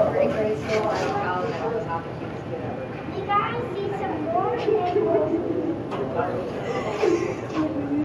You guys see some more tables